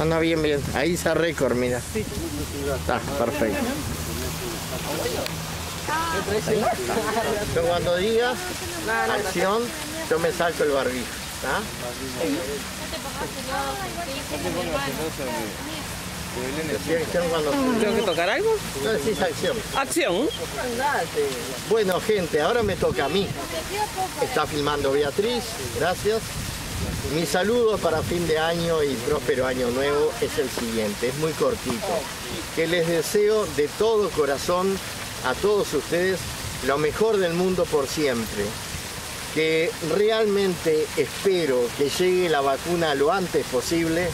Anda bien, bien. Ahí está récord, mira. Sí. Está, perfecto. Yo cuando digas acción, yo me saco el barbijo. ¿Está? ¿Tengo que tocar algo? No decís acción. Acción. Bueno, gente, ahora me toca a mí. Está filmando Beatriz, gracias. Mi saludo para fin de año y próspero año nuevo es el siguiente, es muy cortito. Que les deseo de todo corazón a todos ustedes lo mejor del mundo por siempre. Que realmente espero que llegue la vacuna lo antes posible,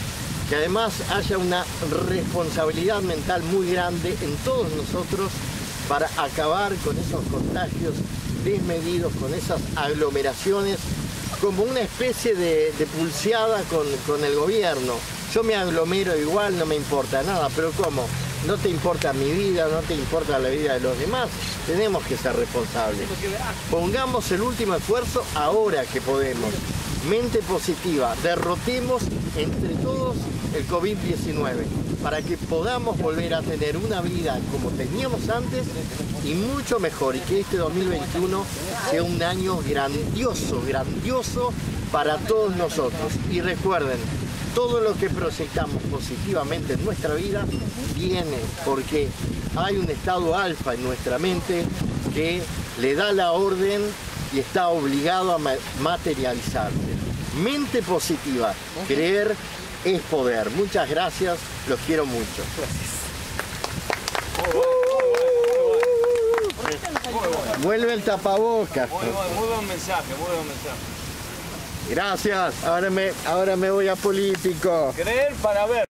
que además haya una responsabilidad mental muy grande en todos nosotros para acabar con esos contagios desmedidos, con esas aglomeraciones como una especie de, de pulseada con, con, el gobierno. Yo me aglomero igual, no me importa nada, pero ¿cómo? No te importa mi vida, no te importa la vida de los demás. Tenemos que ser responsables. Pongamos el último esfuerzo ahora que podemos. Mente positiva, derrotemos entre todos el COVID-19 para que podamos volver a tener una vida como teníamos antes y mucho mejor y que este 2021 sea un año grandioso, grandioso para todos nosotros. Y recuerden, todo lo que proyectamos positivamente en nuestra vida viene porque hay un estado alfa en nuestra mente que le da la orden y está obligado a materializarse. Mente positiva, creer es poder. Muchas gracias, los quiero mucho. Vuelve el tapabocas. Muy buen mensaje, muy buen mensaje. Gracias, ahora me, ahora me voy a político. Creer para ver.